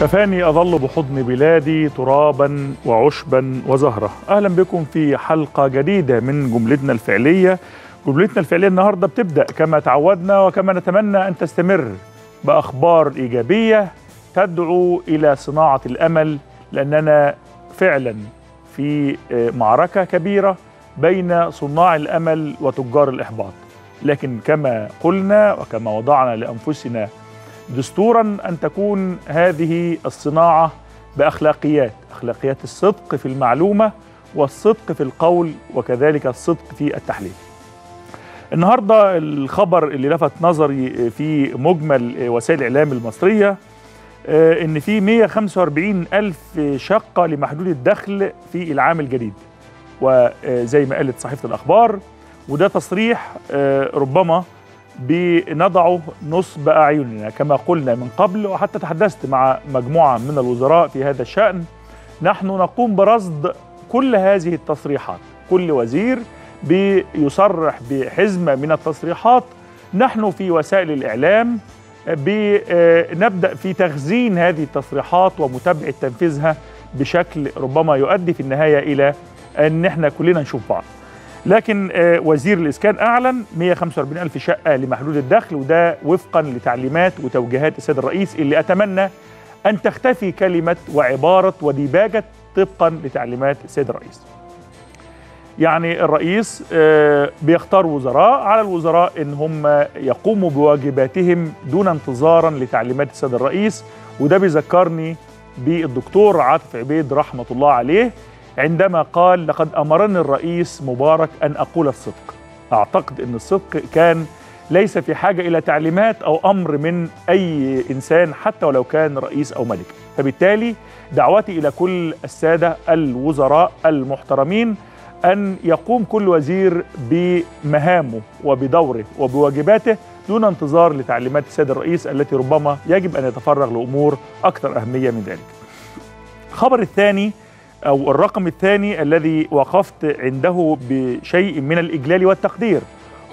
كفاني أظل بحضن بلادي ترابا وعشبا وزهرة. أهلا بكم في حلقة جديدة من جملتنا الفعلية. جملتنا الفعلية النهاردة بتبدأ. كما تعودنا وكما نتمنى أن تستمر بأخبار إيجابية تدعو إلى صناعة الأمل لأننا فعلا في معركة كبيرة بين صناع الأمل وتجار الإحباط. لكن كما قلنا وكما وضعنا لأنفسنا دستورا أن تكون هذه الصناعة بأخلاقيات، أخلاقيات الصدق في المعلومة والصدق في القول وكذلك الصدق في التحليل. النهارده الخبر اللي لفت نظري في مجمل وسائل الإعلام المصرية إن في 145 ألف شقة لمحدود الدخل في العام الجديد. وزي ما قالت صحيفة الأخبار وده تصريح ربما بنضعه نصب أعيننا كما قلنا من قبل وحتى تحدثت مع مجموعة من الوزراء في هذا الشأن نحن نقوم برصد كل هذه التصريحات. كل وزير بيصرح بحزمة من التصريحات. نحن في وسائل الإعلام بنبدأ في تخزين هذه التصريحات ومتابعة تنفيذها بشكل ربما يؤدي في النهاية إلى أن إحنا كلنا نشوف بعض. لكن وزير الإسكان أعلن 145 ألف شقة لمحدود الدخل وده وفقا لتعليمات وتوجيهات السيد الرئيس اللي أتمنى أن تختفي كلمة وعبارة وديباجة طبقا لتعليمات السيد الرئيس. يعني الرئيس بيختار وزراء على الوزراء إن هم يقوموا بواجباتهم دون انتظارا لتعليمات السيد الرئيس وده بيذكرني بالدكتور عاطف عبيد رحمة الله عليه عندما قال لقد أمرني الرئيس مبارك أن أقول الصدق أعتقد إن الصدق كان ليس في حاجة إلى تعليمات أو أمر من أي إنسان حتى ولو كان رئيس أو ملك فبالتالي دعوتي إلى كل السادة الوزراء المحترمين أن يقوم كل وزير بمهامه وبدوره وبواجباته دون انتظار لتعليمات السيد الرئيس التي ربما يجب أن يتفرغ لأمور أكثر أهمية من ذلك. الخبر الثاني أو الرقم الثاني الذي وقفت عنده بشيء من الإجلال والتقدير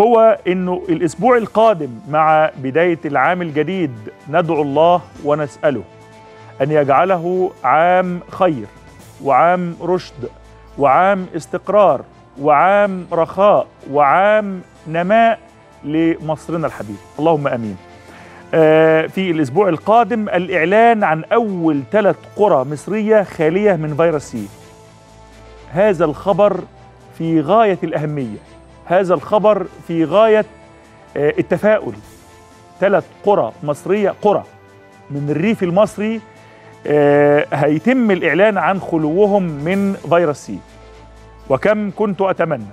هو إنه الأسبوع القادم مع بداية العام الجديد ندعو الله ونسأله أن يجعله عام خير وعام رشد وعام استقرار وعام رخاء وعام نماء لمصرنا الحبيب. اللهم آمين. في الأسبوع القادم الإعلان عن أول ثلاث قرى مصرية خالية من فيروس سي. هذا الخبر في غاية الأهمية. هذا الخبر في غاية التفاؤل. ثلاث قرى مصرية قرى من الريف المصري هيتم الإعلان عن خلوهم من فيروس سي. وكم كنت أتمنى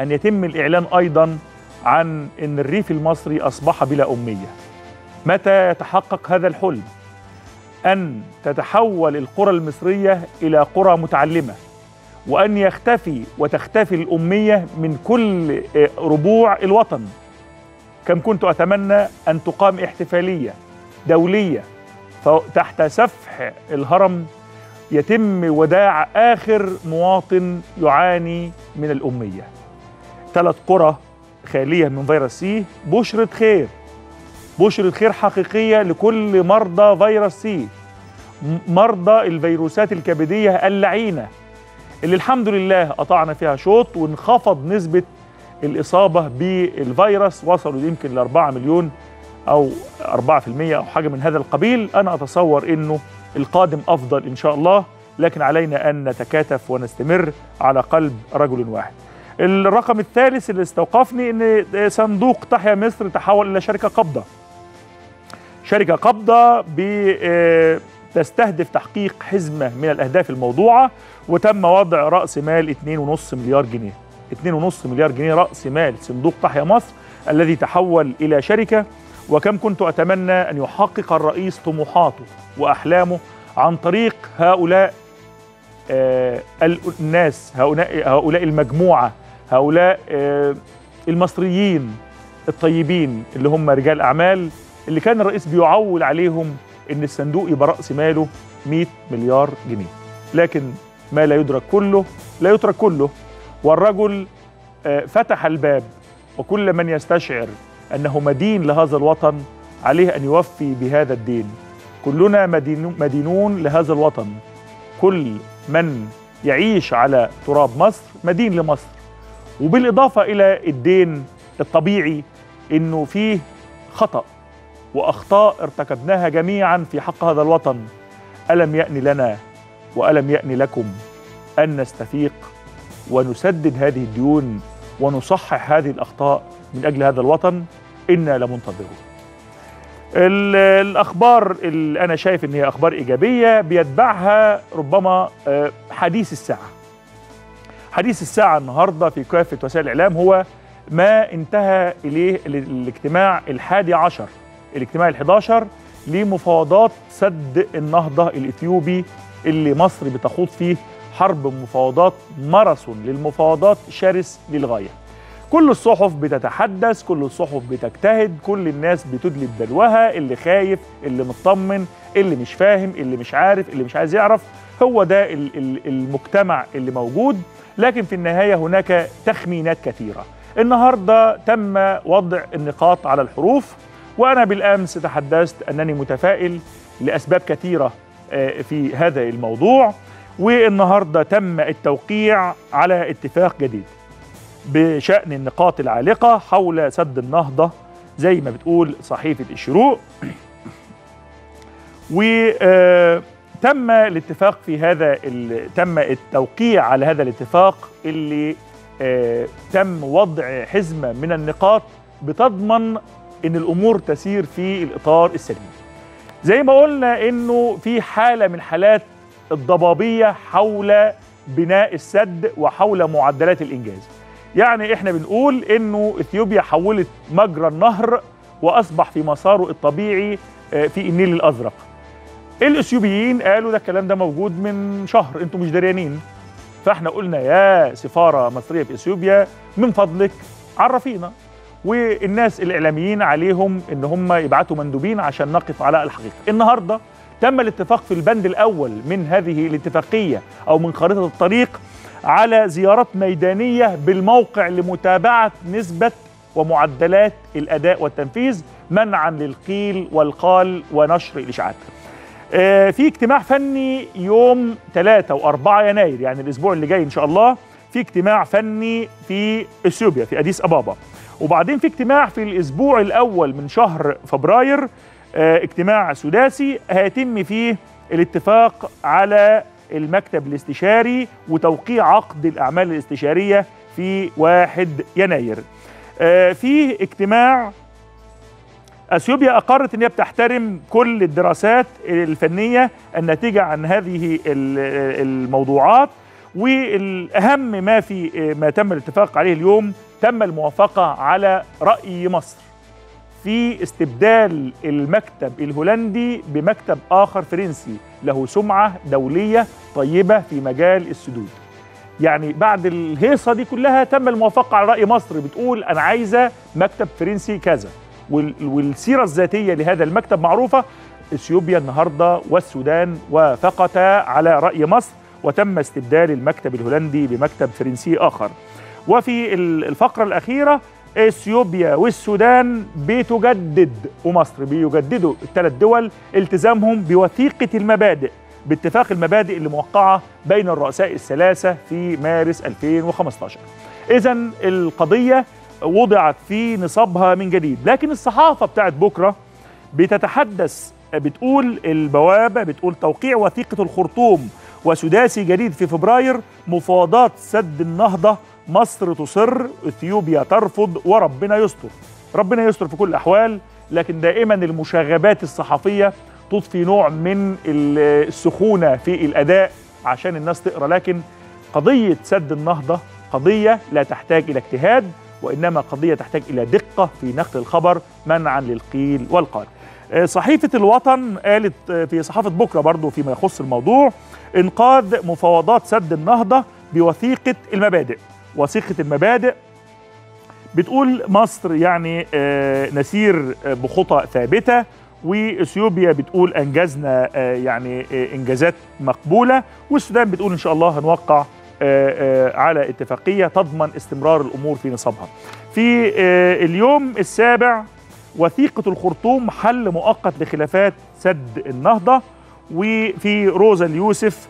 أن يتم الإعلان أيضا عن إن الريف المصري أصبح بلا أمية. متى يتحقق هذا الحلم؟ أن تتحول القرى المصرية إلى قرى متعلمة وأن يختفي وتختفي الأمية من كل ربوع الوطن. كم كنت أتمنى أن تقام احتفالية دولية تحت سفح الهرم يتم وداع آخر مواطن يعاني من الأمية. ثلاث قرى خالية من فيروس سي بشرة خير. بشرة خير حقيقية لكل مرضى فيروس سي. مرضى الفيروسات الكبدية اللعينة اللي الحمد لله قطعنا فيها شوط وانخفض نسبة الإصابة بالفيروس وصلوا يمكن ل 4 مليون أو 4% أو حاجة من هذا القبيل. أنا أتصور أنه القادم أفضل إن شاء الله لكن علينا أن نتكاتف ونستمر على قلب رجل واحد. الرقم الثالث اللي استوقفني إن صندوق تحيا مصر تحول إلى شركة قابضه شركة قابضه تستهدف تحقيق حزمة من الأهداف الموضوعة وتم وضع رأس مال 2.5 مليار جنيه. 2.5 مليار جنيه رأس مال صندوق تحيا مصر الذي تحول إلى شركة وكم كنت أتمنى أن يحقق الرئيس طموحاته وأحلامه عن طريق هؤلاء آه الناس هؤلاء هؤلاء المجموعة هؤلاء آه المصريين الطيبين اللي هم رجال أعمال اللي كان الرئيس بيعول عليهم إن الصندوق يبقى رأس ماله 100 مليار جنيه. لكن ما لا يدرك كله لا يترك كله. والرجل آه فتح الباب وكل من يستشعر أنه مدين لهذا الوطن عليه أن يوفي بهذا الدين. كلنا مدين مدينون لهذا الوطن. كل من يعيش على تراب مصر مدين لمصر. وبالإضافة إلى الدين الطبيعي إنه فيه خطأ. وأخطاء ارتكبناها جميعا في حق هذا الوطن. ألم يأن لنا وألم يأن لكم أن نستفيق ونسدد هذه الديون ونصحح هذه الأخطاء من أجل هذا الوطن؟ إنا لمنتظرون. ال- الأخبار اللي أنا شايف إن هي أخبار إيجابية بيتبعها ربما آه، حديث الساعة. حديث الساعة النهاردة في كافة وسائل الإعلام هو ما انتهى إليه ال- الاجتماع الحادي عشر. الاجتماع الحداشر لمفاوضات سد النهضة الإثيوبي اللي مصر بتخوض فيه حرب مفاوضات ماراثون للمفاوضات شرس للغاية. كل الصحف بتتحدث كل الصحف بتجتهد كل الناس بتدلي بدلوها اللي خايف اللي مطمن اللي مش فاهم اللي مش عارف اللي مش عايز يعرف هو ده ال- ال- المجتمع اللي موجود. لكن في النهاية هناك تخمينات كثيرة. النهاردة تم وضع النقاط على الحروف. وأنا بالأمس تحدثت أنني متفائل لأسباب كثيرة آه، في هذا الموضوع والنهاردة تم التوقيع على اتفاق جديد بشأن النقاط العالقة حول سد النهضة زي ما بتقول صحيفة الشروق. وتم الاتفاق في هذا تم التوقيع على هذا الاتفاق اللي آه، تم وضع حزمة من النقاط بتضمن إن الأمور تسير في الإطار السليم. زي ما قلنا إنه في حالة من حالات الضبابية حول بناء السد وحول معدلات الإنجاز. يعني إحنا بنقول إنه إثيوبيا حولت مجرى النهر وأصبح في مساره الطبيعي آه، في النيل الأزرق. الإثيوبيين قالوا ده الكلام ده موجود من شهر أنتم مش دريانين فإحنا قلنا يا سفارة مصرية في إثيوبيا من فضلك عرفينا. والناس الإعلاميين عليهم إن هم يبعتوا مندوبين عشان نقف على الحقيقة. النهارده تم الاتفاق في البند الأول من هذه الاتفاقية أو من خريطة الطريق على زيارات ميدانية بالموقع لمتابعة نسبة ومعدلات الأداء والتنفيذ منعا للقيل والقال ونشر الإشاعات. آه، في اجتماع فني يوم 3 و4 يناير يعني الأسبوع اللي جاي إن شاء الله في اجتماع فني في إثيوبيا في أديس أبابا. وبعدين في اجتماع في الأسبوع الأول من شهر فبراير آه، اجتماع سداسي هيتم فيه الاتفاق على المكتب الاستشاري وتوقيع عقد الأعمال الاستشارية في 1 يناير. آه، في اجتماع أثيوبيا أقرت إن هي بتحترم كل الدراسات الفنية الناتجة عن هذه ال- الموضوعات والأهم ما في ما تم الاتفاق عليه اليوم تم الموافقة على رأي مصر في استبدال المكتب الهولندي بمكتب آخر فرنسي له سمعة دولية طيبة في مجال السدود. يعني بعد الهيصة دي كلها تم الموافقة على رأي مصر بتقول أنا عايزة مكتب فرنسي كذا. وال- والسيرة الذاتية لهذا المكتب معروفة إثيوبيا النهارده والسودان وافقتا على رأي مصر وتم استبدال المكتب الهولندي بمكتب فرنسي آخر. وفي ال- الفقرة الأخيرة إثيوبيا والسودان بتجدد ومصر بيجددوا الثلاث دول التزامهم بوثيقة المبادئ باتفاق المبادئ اللي موقعة بين الرؤساء الثلاثة في مارس 2015 اذا القضية وضعت في نصابها من جديد لكن الصحافة بتاعت بكرة بتتحدث بتقول البوابه بتقول توقيع وثيقة الخرطوم وسداسي جديد في فبراير مفاوضات سد النهضة مصر تصر إثيوبيا ترفض وربنا يستر. ربنا يستر في كل الأحوال لكن دائما المشاغبات الصحفية تضفي نوع من ال- السخونة في الأداء عشان الناس تقرأ. لكن قضية سد النهضة قضية لا تحتاج إلى اجتهاد وإنما قضية تحتاج إلى دقة في نقل الخبر منعا للقيل والقال. آه، صحيفة الوطن قالت آه، في صحافة بكرة برضو فيما يخص الموضوع إنقاذ مفاوضات سد النهضة بوثيقة المبادئ. وثيقة المبادئ بتقول مصر يعني آه، نسير آه، بخطى ثابتة وإثيوبيا بتقول أنجزنا آه، يعني إنجازات مقبولة والسودان بتقول إن شاء الله هنوقع على اتفاقية تضمن استمرار الأمور في نصابها. في اليوم السابع وثيقة الخرطوم حل مؤقت لخلافات سد النهضة وفي روزا اليوسف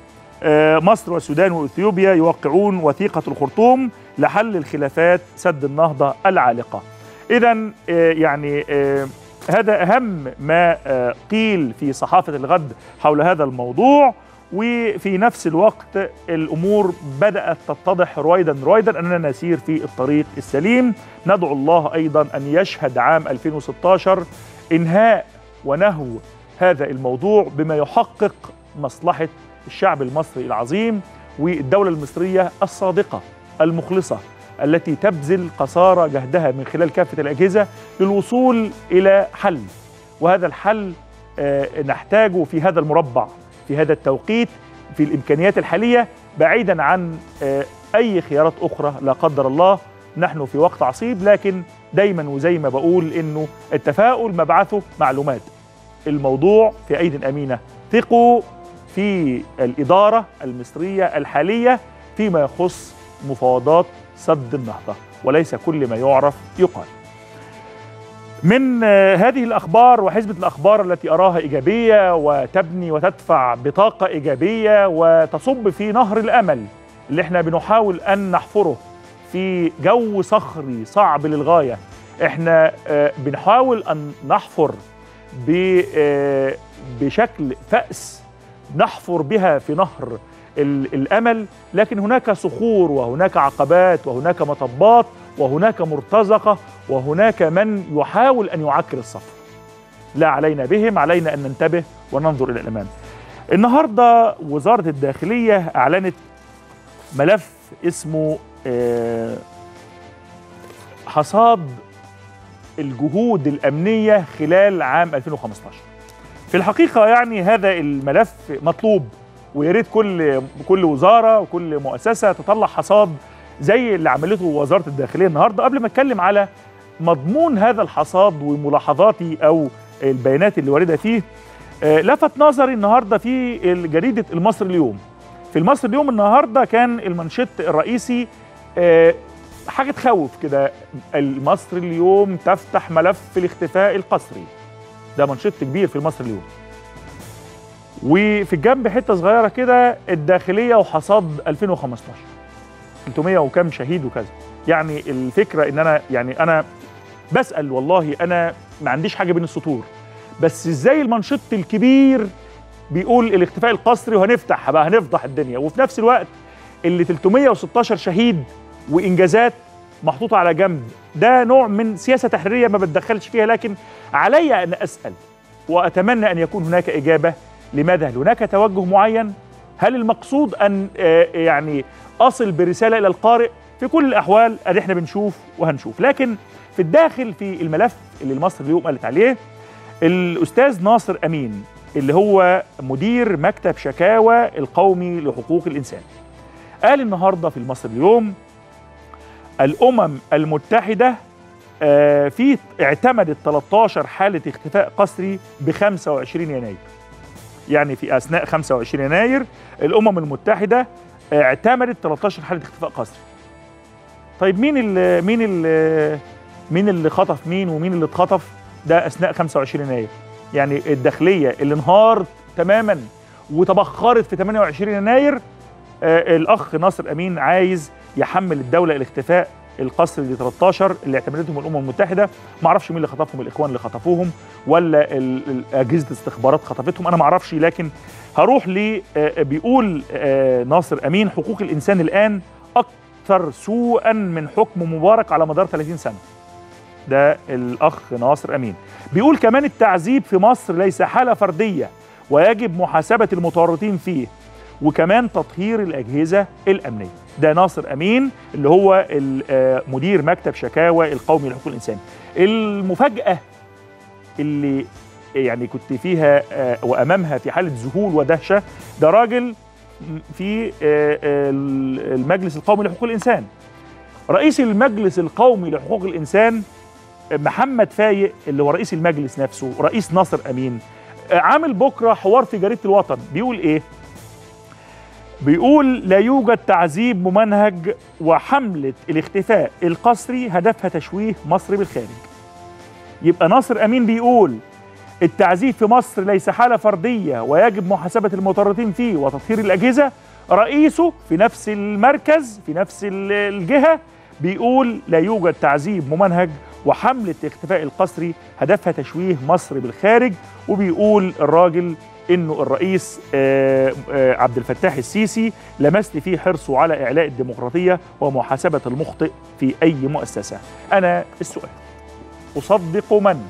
مصر والسودان وإثيوبيا يوقعون وثيقة الخرطوم لحل الخلافات سد النهضة العالقة. إذا يعني آه، هذا أهم ما آه، قيل في صحافة الغد حول هذا الموضوع. وفي نفس الوقت الأمور بدأت تتضح رويدا رويدا أننا نسير في الطريق السليم. ندعو الله أيضا أن يشهد عام 2016 إنهاء ونهو هذا الموضوع بما يحقق مصلحة الشعب المصري العظيم والدولة المصرية الصادقة المخلصة التي تبذل قصارى جهدها من خلال كافة الأجهزة للوصول إلى حل. وهذا الحل آه، نحتاجه في هذا المربع في هذا التوقيت في الإمكانيات الحالية بعيدا عن آه، أي خيارات أخرى لا قدر الله. نحن في وقت عصيب لكن دايما وزي ما بقول إنه التفاؤل مبعثه معلومات. الموضوع في أيدي امينه ثقوا في الإدارة المصرية الحالية فيما يخص مفاوضات سد النهضة وليس كل ما يعرف يقال. من هذه الأخبار وحزبة الأخبار التي أراها إيجابية وتبني وتدفع بطاقة إيجابية وتصب في نهر الأمل اللي إحنا بنحاول أن نحفره في جو صخري صعب للغاية إحنا آه، بنحاول أن نحفر آه، بشكل فأس نحفر بها في نهر ال- الأمل لكن هناك صخور وهناك عقبات وهناك مطبات وهناك مرتزقة وهناك من يحاول أن يعكر الصف لا علينا بهم علينا أن ننتبه وننظر إلى الامام النهارده وزارة الداخلية أعلنت ملف اسمه آه، حصاد الجهود الأمنية خلال عام 2015 في الحقيقة يعني هذا الملف مطلوب ويا ريت كل كل وزارة وكل مؤسسة تطلع حصاد زي اللي عملته وزارة الداخلية النهارده قبل ما اتكلم على مضمون هذا الحصاد وملاحظاتي أو البيانات اللي واردة فيه. آه، لفت نظري النهارده في جريده المصري اليوم. في المصري اليوم النهارده كان المنشط الرئيسي آه، حاجة تخوف كده. المصري اليوم تفتح ملف الاختفاء القسري. ده منشط كبير في المصري اليوم. وفي الجنب حتة صغيرة كده الداخلية وحصاد 2015 300 وكم شهيد وكذا. يعني الفكرة إن أنا يعني أنا بسأل والله أنا ما عنديش حاجة بين السطور. بس إزاي المنشط الكبير بيقول الاختفاء القسري وهنفتح؟ بقى هنفضح الدنيا. وفي نفس الوقت اللي 316 شهيد وإنجازات محطوطة على جنب. ده نوع من سياسة تحريرية ما بتدخلش فيها لكن علي أن أسأل وأتمنى أن يكون هناك إجابة لماذا هل هناك توجه معين؟ هل المقصود أن آه، يعني أصل برسالة إلى القارئ؟ في كل الأحوال ادي إحنا بنشوف وهنشوف. لكن في الداخل في الملف اللي المصري اليوم قالت عليه الأستاذ ناصر أمين اللي هو مدير مكتب شكاوى القومي لحقوق الإنسان قال النهارده في المصري اليوم الأمم المتحدة آه، في اعتمدت 13 حالة اختفاء قسري ب 25 يناير. يعني في أثناء 25 يناير الأمم المتحدة اعتمدت 13 حالة اختفاء قسري. طيب مين اللي مين اللي مين اللي خطف مين ومين اللي اتخطف؟ ده أثناء 25 يناير. يعني الداخلية اللي انهارت تماما وتبخرت في 28 يناير آه الأخ ناصر أمين عايز يحمل الدولة الاختفاء القسري ل 13 اللي اعتمدتهم الأمم المتحدة. ما أعرفش مين اللي خطفهم الإخوان اللي خطفوهم ولا أجهزة الاستخبارات خطفتهم أنا ما أعرفش. لكن هروح ل آه، بيقول آه، ناصر أمين حقوق الإنسان الآن أكثر سوءا من حكم مبارك على مدار 30 سنة. ده الأخ ناصر أمين. بيقول كمان التعذيب في مصر ليس حالة فردية ويجب محاسبة المتورطين فيه. وكمان تطهير الأجهزة الأمنية. ده ناصر أمين اللي هو آه، مدير مكتب شكاوى القومي لحقوق الإنسان. المفاجأة اللي يعني كنت فيها آه، وأمامها في حالة ذهول ودهشة ده راجل في آه، المجلس القومي لحقوق الإنسان. رئيس المجلس القومي لحقوق الإنسان محمد فايق اللي هو رئيس المجلس نفسه رئيس ناصر أمين آه، عامل بكرة حوار في جريدة الوطن. بيقول إيه؟ بيقول لا يوجد تعذيب ممنهج وحملة الاختفاء القسري هدفها تشويه مصر بالخارج. يبقى ناصر أمين بيقول التعذيب في مصر ليس حالة فردية ويجب محاسبة المتورطين فيه وتطهير الأجهزة. رئيسه في نفس المركز في نفس الجهة بيقول لا يوجد تعذيب ممنهج وحملة اختفاء القسري هدفها تشويه مصر بالخارج. وبيقول الراجل إنه الرئيس آه، آه، عبد الفتاح السيسي لمست فيه حرصه على إعلاء الديمقراطية ومحاسبة المخطئ في أي مؤسسة. أنا السؤال أصدق من؟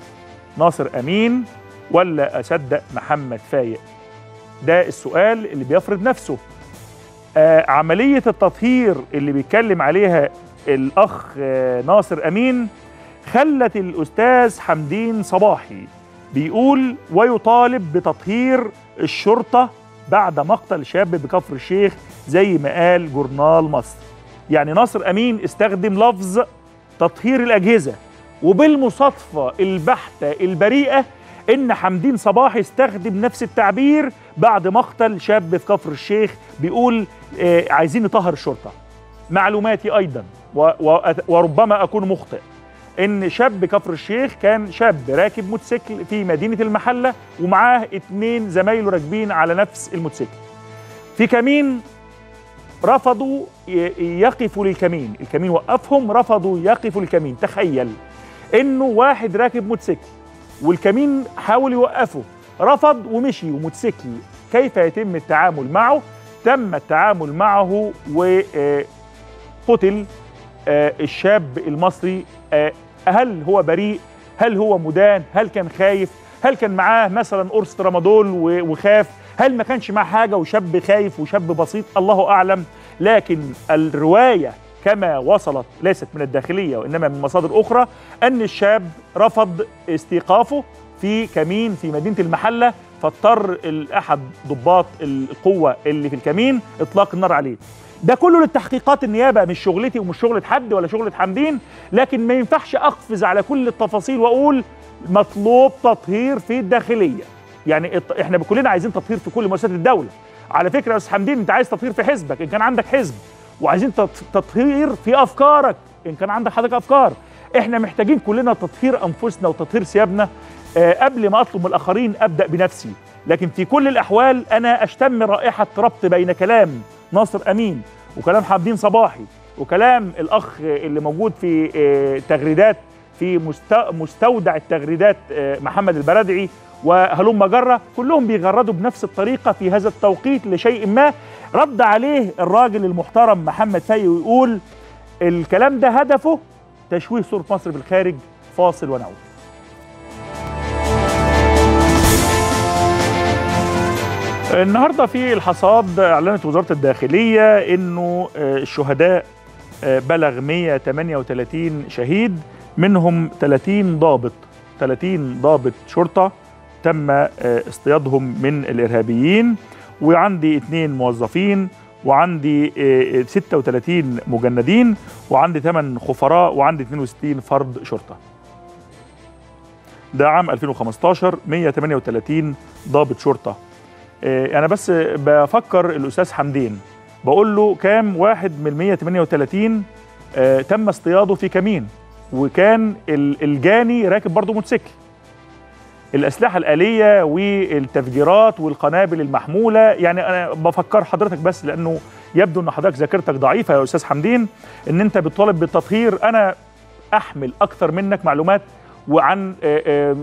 ناصر أمين ولا أصدق محمد فايق؟ ده السؤال اللي بيفرض نفسه. آه عملية التطهير اللي بيتكلم عليها الأخ آه ناصر أمين خلت الأستاذ حمدين صباحي بيقول ويطالب بتطهير الشرطة بعد مقتل شاب بكفر الشيخ زي ما قال جورنال مصر يعني ناصر أمين استخدم لفظ تطهير الأجهزة وبالمصادفة البحتة البريئة إن حمدين صباح استخدم نفس التعبير بعد مقتل شاب في كفر الشيخ بيقول آه عايزين نطهر الشرطة. معلوماتي أيضا وربما أكون مخطئ. إن شاب كفر الشيخ كان شاب راكب موتوسيكل في مدينة المحلة ومعاه اتنين زمايله راكبين على نفس الموتوسيكل. في كمين رفضوا يقفوا للكمين. الكمين وقفهم رفضوا يقفوا للكمين. تخيل إنه واحد راكب موتوسيكل والكمين حاول يوقفه رفض ومشي وموتوسيكل. كيف يتم التعامل معه؟ تم التعامل معه وقتل الشاب المصري هل هو بريء؟ هل هو مدان؟ هل كان خايف؟ هل كان معاه مثلا قرص ترامادول وخاف؟ هل ما كانش معاه حاجة وشاب خايف وشاب بسيط؟ الله أعلم. لكن الرواية كما وصلت ليست من الداخلية وإنما من مصادر أخرى أن الشاب رفض استيقافه في كمين في مدينة المحلة فاضطر أحد ضباط القوة اللي في الكمين إطلاق النار عليه. ده كله للتحقيقات النيابة مش شغلتي ومش شغلة حد ولا شغلة حمدين لكن ما ينفعش أقفز على كل التفاصيل وأقول مطلوب تطهير في الداخلية. يعني إحنا كلنا عايزين تطهير في كل مؤسسات الدولة. على فكرة يا أستاذ حمدين أنت عايز تطهير في حزبك إن كان عندك حزب. وعايزين تطهير في أفكارك إن كان عندك حضرتك أفكار. إحنا محتاجين كلنا تطهير أنفسنا وتطهير ثيابنا. أه قبل ما أطلب من الآخرين أبدأ بنفسي. لكن في كل الأحوال أنا أشتم رائحة ربط بين كلام ناصر أمين وكلام حمدين صباحي وكلام الأخ اللي موجود في تغريدات في مستودع التغريدات محمد البرادعي وهلم جره كلهم بيغردوا بنفس الطريقة في هذا التوقيت لشيء ما. رد عليه الراجل المحترم محمد فاي ويقول الكلام ده هدفه تشويه صورة مصر بالخارج فاصل ونعود. النهارده في الحصاد اعلنت وزارة الداخلية إنه الشهداء بلغ 138 شهيد منهم 30 ضابط 30 ضابط شرطة تم اصطيادهم من الإرهابيين وعندي اثنين موظفين وعندي 36 مجندين وعندي 8 خفراء وعندي 62 فرد شرطة. ده عام 2015 138 ضابط شرطة. أنا بس بفكر الأستاذ حمدين. بقول له كام واحد من 138 آه تم اصطياده في كمين وكان الجاني راكب برضه موتوسيكل. الأسلحة الآلية والتفجيرات والقنابل المحمولة يعني أنا بفكر حضرتك بس لأنه يبدو إن حضرتك ذاكرتك ضعيفة يا أستاذ حمدين إن أنت بتطالب بالتطهير. أنا أحمل أكثر منك معلومات وعن آه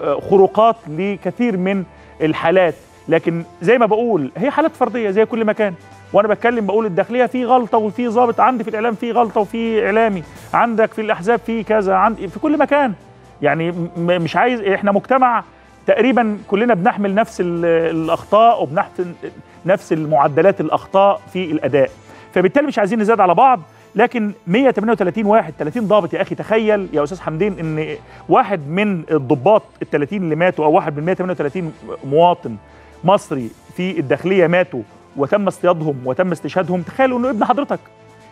آه خروقات لكثير من الحالات. لكن زي ما بقول هي حالات فردية زي كل مكان. وأنا بتكلم بقول الداخلية في غلطة وفي ضابط. عندي في الإعلام في غلطة وفي إعلامي. عندك في الأحزاب في كذا. عندي في كل مكان. يعني مش عايز إحنا مجتمع تقريبا كلنا بنحمل نفس الأخطاء وبنحمل نفس المعدلات الأخطاء في الأداء. فبالتالي مش عايزين نزاد على بعض. لكن 138 واحد 30 ضابط يا أخي تخيل يا أستاذ حمدين إن واحد من الضباط ال 30 اللي ماتوا أو واحد من 138 مواطن مصري في الداخلية ماتوا وتم اصطيادهم وتم استشهادهم تخيلوا إنه ابن حضرتك.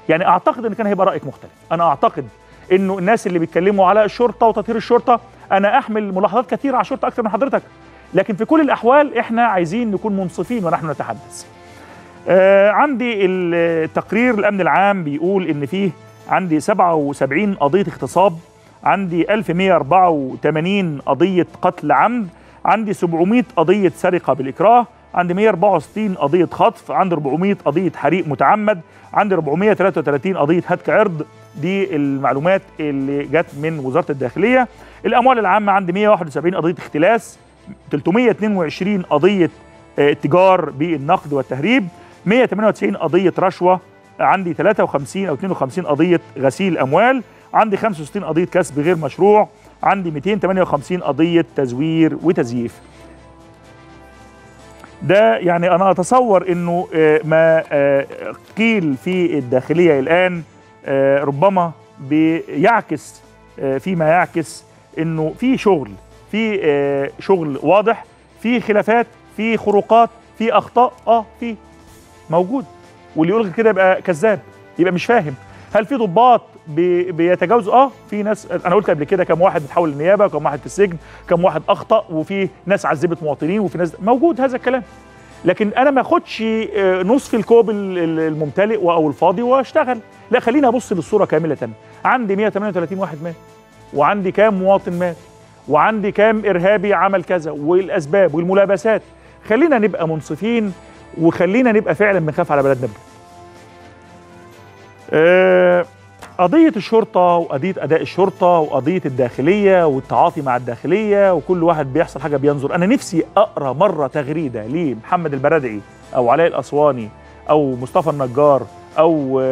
يعني أعتقد إن كان هيبقى رأيك مختلف. أنا أعتقد إنه الناس اللي بيتكلموا على الشرطة وتطهير الشرطة أنا أحمل ملاحظات كثيرة على الشرطة أكثر من حضرتك. لكن في كل الأحوال إحنا عايزين نكون منصفين ونحن نتحدث. آه عندي التقرير الأمن العام بيقول إن فيه عندي 77 قضية اغتصاب عندي 1184 قضية قتل عمد عندي 700 قضية سرقة بالإكراه عندي 164 قضية خطف عندي 400 قضية حريق متعمد عندي 433 قضية هتك عرض. دي المعلومات اللي جت من وزارة الداخلية. الأموال العامة عندي 171 قضية اختلاس 322 قضية اتجار بالنقد والتهريب 198 قضية رشوة عندي 53 أو 52 قضية غسيل أموال عندي 65 قضية كسب غير مشروع. عندي 258 قضية تزوير وتزييف. ده يعني أنا أتصور إنه ما قيل في الداخلية الآن ربما بيعكس فيما يعكس إنه في شغل في شغل واضح في خلافات في خروقات في أخطاء آه في موجود. واللي يقول كده يبقى كذاب يبقى مش فاهم. هل في ضباط بيتجاوزوا آه في ناس أنا قلت قبل كده كم واحد بتحول للنيابه كم واحد في السجن كم واحد أخطأ وفي ناس عذبت مواطنين وفي ناس موجود هذا الكلام. لكن أنا ما أخدش نصف الكوب الممتلئ أو الفاضي وأشتغل. لا خليني أبص للصورة كاملة. عندي 138 واحد مات وعندي كام مواطن مات وعندي كام إرهابي عمل كذا والأسباب والملابسات. خلينا نبقى منصفين وخلينا نبقى فعلا بنخاف على بلدنا. أه قضية الشرطة وقضية أداء الشرطة وقضية الداخلية والتعاطي مع الداخلية وكل واحد بيحصل حاجة بينظر. أنا نفسي أقرأ مرة تغريدة لمحمد البرادعي أو علاء الأسواني أو مصطفى النجار أو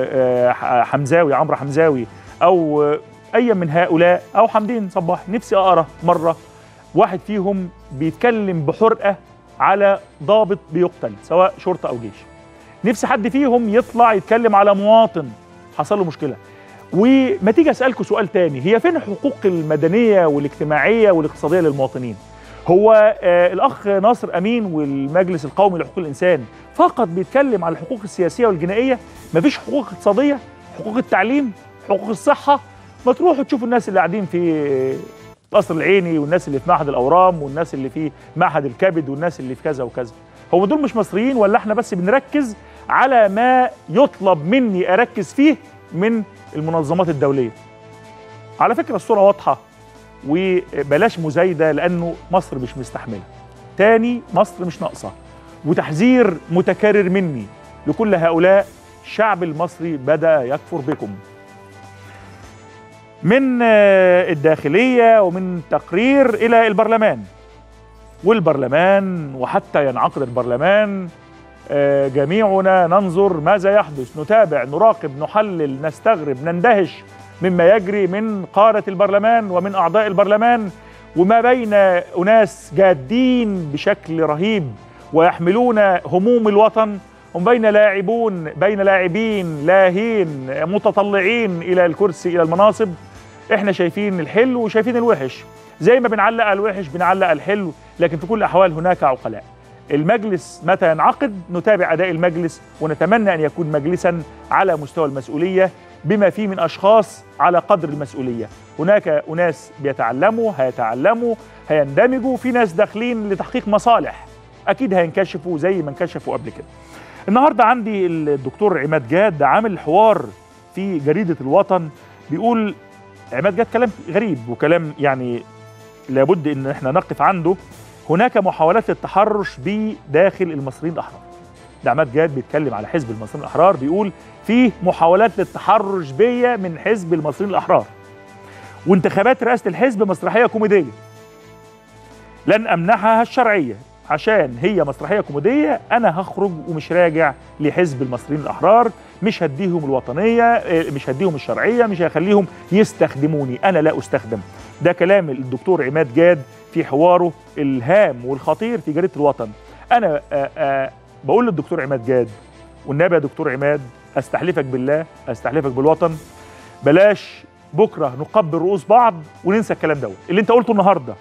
حمزاوي عمرو حمزاوي أو أي من هؤلاء أو حمدين صباح. نفسي أقرأ مرة واحد فيهم بيتكلم بحرقة على ضابط بيقتل سواء شرطة أو جيش. نفسي حد فيهم يطلع يتكلم على مواطن. حصل له مشكلة. وما تيجي اسالكم سؤال تاني هي فين الحقوق المدنية والاجتماعية والاقتصادية للمواطنين؟ هو آه الأخ ناصر أمين والمجلس القومي لحقوق الإنسان فقط بيتكلم على الحقوق السياسية والجنائية؟ مفيش حقوق اقتصادية؟ حقوق التعليم؟ حقوق الصحة؟ ما تروحوا تشوفوا الناس اللي قاعدين في القصر العيني والناس اللي في معهد الأورام والناس اللي في معهد الكبد والناس اللي في كذا وكذا. هو دول مش مصريين ولا إحنا بس بنركز على ما يطلب مني أركز فيه من المنظمات الدولية. على فكرة الصورة واضحة وبلاش مزايدة لأنه مصر مش مستحملة. تاني مصر مش ناقصة. وتحذير متكرر مني لكل هؤلاء الشعب المصري بدأ يكفر بكم. من الداخلية ومن تقرير إلى البرلمان. والبرلمان وحتى ينعقد البرلمان جميعنا ننظر ماذا يحدث. نتابع نراقب نحلل نستغرب نندهش مما يجري من قارة البرلمان ومن أعضاء البرلمان وما بين أناس جادين بشكل رهيب ويحملون هموم الوطن هم بين لاعبون بين لاعبين لاهين متطلعين إلى الكرسي إلى المناصب. إحنا شايفين الحلو وشايفين الوحش. زي ما بنعلق الوحش بنعلق الحلو لكن في كل الأحوال هناك عقلاء. المجلس متى ينعقد نتابع أداء المجلس ونتمنى أن يكون مجلسا على مستوى المسؤولية بما فيه من أشخاص على قدر المسؤولية. هناك أناس بيتعلموا هيتعلموا هيندمجوا في ناس داخلين لتحقيق مصالح. أكيد هينكشفوا زي ما انكشفوا قبل كده. النهارده عندي الدكتور عماد جاد عامل حوار في جريدة الوطن بيقول عماد جاد كلام غريب وكلام يعني لابد إن إحنا نقف عنده. هناك محاولات للتحرش بداخل المصريين الأحرار. ده عماد جاد بيتكلم على حزب المصريين الأحرار بيقول فيه محاولات للتحرش بيا من حزب المصريين الأحرار. وانتخابات رئاسة الحزب مسرحية كوميدية. لن أمنحها الشرعية. عشان هي مسرحية كوميدية أنا هخرج ومش راجع لحزب المصريين الأحرار. مش هديهم الوطنية مش هديهم الشرعية مش هخليهم يستخدموني. أنا لا أستخدم. ده كلام الدكتور عماد جاد في حواره الهام والخطير في جريدة الوطن. أنا آآ آآ بقول للدكتور عماد جاد والنبي يا دكتور عماد أستحلفك بالله أستحلفك بالوطن. بلاش بكرة نقبل رؤوس بعض وننسى الكلام دوت. اللي أنت قلته النهارده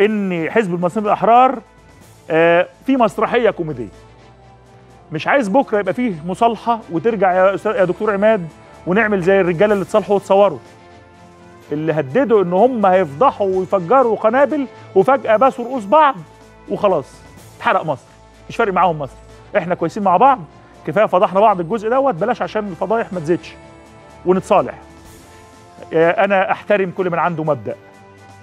إن حزب المصريين الأحرار في مسرحية كوميدية. مش عايز بكرة يبقى فيه مصالحة وترجع يا يا دكتور عماد ونعمل زي الرجالة اللي اتصالحوا وتصوروا اللي هددوا إن هم هيفضحوا ويفجروا قنابل وفجأة باسوا رؤوس بعض وخلاص. اتحرق مصر. مش فارق معاهم مصر. إحنا كويسين مع بعض. كفاية فضحنا بعض الجزء دوت. بلاش عشان الفضايح ما تزيدش. ونتصالح. أنا أحترم كل من عنده مبدأ.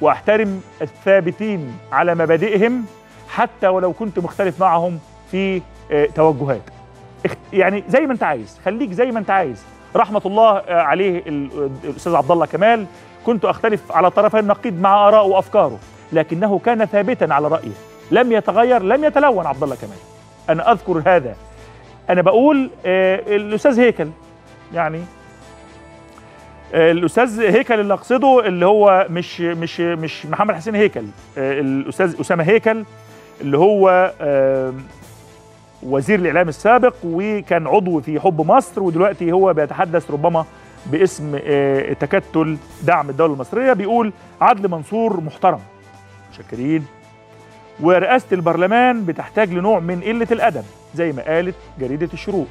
وأحترم الثابتين على مبادئهم حتى ولو كنت مختلف معهم في آه، توجهات. يعني زي ما أنت عايز. خليك زي ما أنت عايز. رحمة الله آه، عليه ال- الأستاذ عبد الله كمال. كنت أختلف على طرفي النقيض مع ارائه وأفكاره لكنه كان ثابتا على رايه لم يتغير لم يتلون عبد الله كمال. أنا أذكر هذا. أنا بقول آه، الأستاذ هيكل يعني آه، الأستاذ هيكل اللي أقصده اللي هو مش مش مش محمد حسين هيكل آه، الأستاذ أسامة هيكل اللي هو وزير الإعلام السابق وكان عضو في حب مصر ودلوقتي هو بيتحدث ربما باسم آه، تكتل دعم الدولة المصرية بيقول عدل منصور محترم. متشكرين. ورئاسة البرلمان بتحتاج لنوع من قلة الأدب زي ما قالت جريدة الشروق.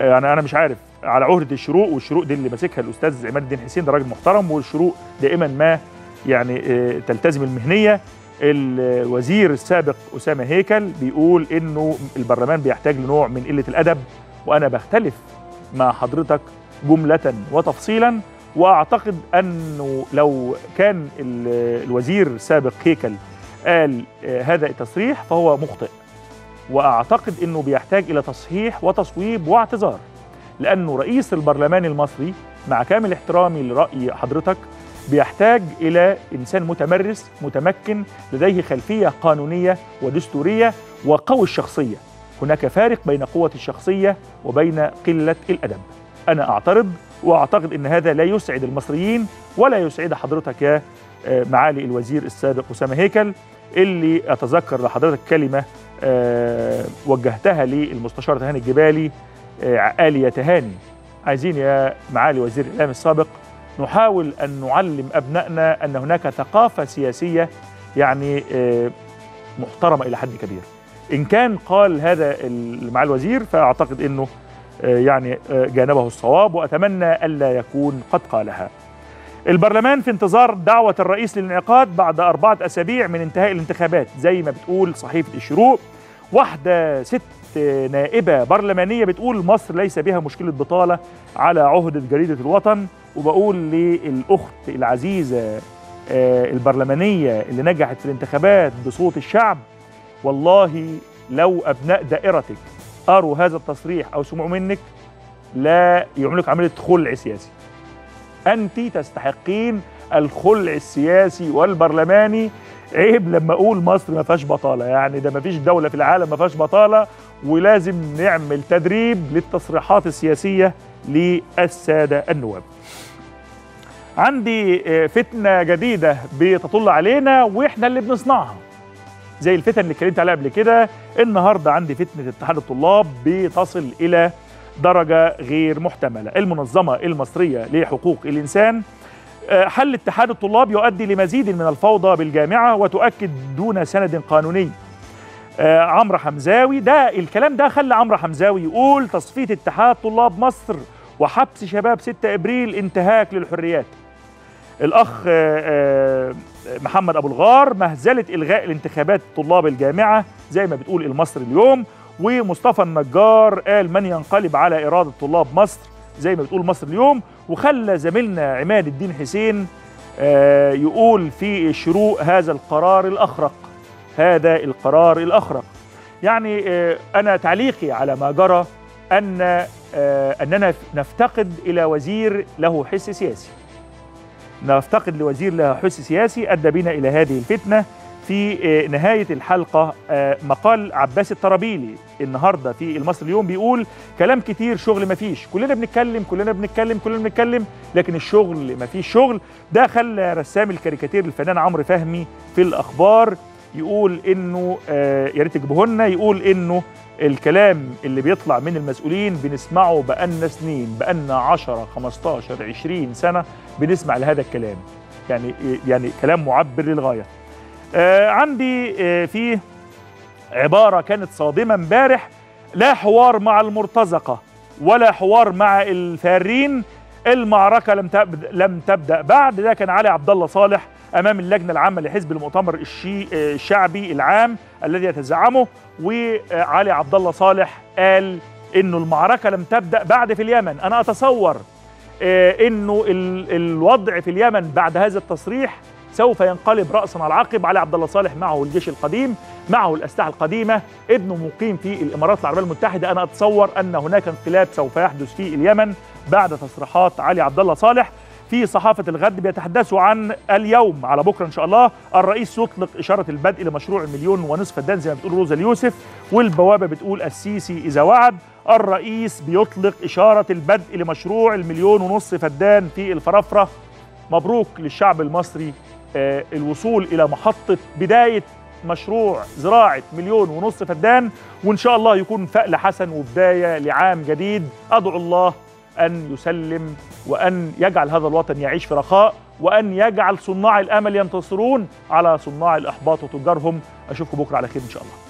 يعني أنا مش عارف على عهدة الشروق والشروق دي اللي ماسكها الأستاذ عماد الدين حسين ده راجل محترم والشروق دائما ما يعني آه، تلتزم المهنية. الوزير السابق أسامة هيكل بيقول إنه البرلمان بيحتاج لنوع من قلة الأدب وأنا بختلف مع حضرتك جملة وتفصيلا وأعتقد أنه لو كان ال- الوزير السابق هيكل قال آه، هذا التصريح فهو مخطئ. وأعتقد إنه بيحتاج إلى تصحيح وتصويب واعتذار لأنه رئيس البرلمان المصري مع كامل احترامي لرأي حضرتك بيحتاج إلى إنسان متمرس متمكن لديه خلفية قانونية ودستورية وقوي الشخصية. هناك فارق بين قوة الشخصية وبين قلة الأدب. أنا أعترض وأعتقد إن هذا لا يسعد المصريين ولا يسعد حضرتك يا آه، معالي الوزير السابق أسامة هيكل اللي أتذكر لحضرتك كلمة آه، وجهتها للمستشار تهاني الجبالي آه، قال يا تهاني. عايزين يا معالي وزير الإعلام السابق نحاول أن نعلم أبنائنا أن هناك ثقافة سياسية يعني آه، محترمة إلى حد كبير. إن كان قال هذا مع الوزير فأعتقد إنه آه، يعني آه، جانبه الصواب وأتمنى ألا يكون قد قالها. البرلمان في انتظار دعوة الرئيس للانعقاد بعد أربعة أسابيع من انتهاء الانتخابات. زي ما بتقول صحيفة الشروق واحدة ست نائبة برلمانية بتقول مصر ليس بها مشكلة بطالة على عهدة جريدة الوطن. وبقول للأخت العزيزة آه، البرلمانية اللي نجحت في الانتخابات بصوت الشعب والله لو أبناء دائرتك قروا هذا التصريح أو سمعوا منك لا يعملوا لك عملية خلع سياسي. أنت تستحقين الخلع السياسي والبرلماني. عيب لما أقول مصر ما فيهاش بطالة يعني ده ما فيش دولة في العالم ما فيهاش بطالة ولازم نعمل تدريب للتصريحات السياسية للسادة النواب. عندي آه، فتنة جديدة بتطل علينا وإحنا اللي بنصنعها. زي الفتن اللي اتكلمت عليها قبل كده. النهارده عندي فتنة اتحاد الطلاب بتصل إلى درجة غير محتملة. المنظمة المصرية لحقوق الإنسان آه، حل اتحاد الطلاب يؤدي لمزيد من الفوضى بالجامعة وتؤكد دون سند قانوني. آه، عمرو حمزاوي ده الكلام ده خلى عمرو حمزاوي يقول تصفية اتحاد طلاب مصر وحبس شباب 6 إبريل انتهاك للحريات. الأخ آه، محمد أبو الغار مهزله إلغاء الانتخابات طلاب الجامعة زي ما بتقول المصري اليوم. ومصطفى النجار قال من ينقلب على إرادة طلاب مصر زي ما بتقول مصر اليوم. وخلى زميلنا عماد الدين حسين آه، يقول في الشروق هذا القرار الأخرق هذا القرار الأخرق. يعني آه، أنا تعليقي على ما جرى أن آه، أننا نفتقد إلى وزير له حس سياسي. نفتقد لوزير له حس سياسي أدى بنا إلى هذه الفتنة في آه، نهاية الحلقة آه، مقال عباس الطرابيلي. النهارده في المصري اليوم بيقول كلام كتير شغل مفيش كلنا بنتكلم كلنا بنتكلم كلنا بنتكلم لكن الشغل مفيش شغل. ده خلى رسام الكاريكاتير الفنان عمرو فهمي في الأخبار يقول إنه آه، يا ريت تجيبوه لنا يقول إنه الكلام اللي بيطلع من المسؤولين بنسمعه بقالنا سنين بقالنا 10 15 20 سنة بنسمع لهذا الكلام. يعني يعني كلام معبر للغاية. آه عندي آه في عبارة كانت صادمة امبارح. لا حوار مع المرتزقة ولا حوار مع الفارين. المعركة لم لم تبدأ بعد ده كان علي عبد الله صالح أمام اللجنة العامة لحزب المؤتمر الشي الشعبي العام الذي يتزعمه وعلي عبد الله صالح قال إنه المعركة لم تبدأ بعد في اليمن. أنا أتصور آه، إنه ال- الوضع في اليمن بعد هذا التصريح سوف ينقلب راسا على عقب علي عبد الله صالح معه الجيش القديم معه الأسلحة القديمة ابنه مقيم في الإمارات العربية المتحدة. أنا أتصور أن هناك انقلاب سوف يحدث في اليمن. بعد تصريحات علي عبد الله صالح في صحافة الغد بيتحدثوا عن اليوم. على بكرة إن شاء الله الرئيس يطلق إشارة البدء لمشروع المليون ونصف فدان زي ما بتقول روزا اليوسف والبوابة بتقول السيسي إذا وعد. الرئيس بيطلق إشارة البدء لمشروع المليون ونصف فدان في الفرافرة مبروك للشعب المصري آه الوصول إلى محطة بداية مشروع زراعة مليون ونصف فدان وإن شاء الله يكون فأل حسن وبداية لعام جديد. أدعو الله أن يسلم وأن يجعل هذا الوطن يعيش في رخاء وأن يجعل صناع الأمل ينتصرون على صناع الإحباط وتجارهم. أشوفكم بكرة على خير إن شاء الله.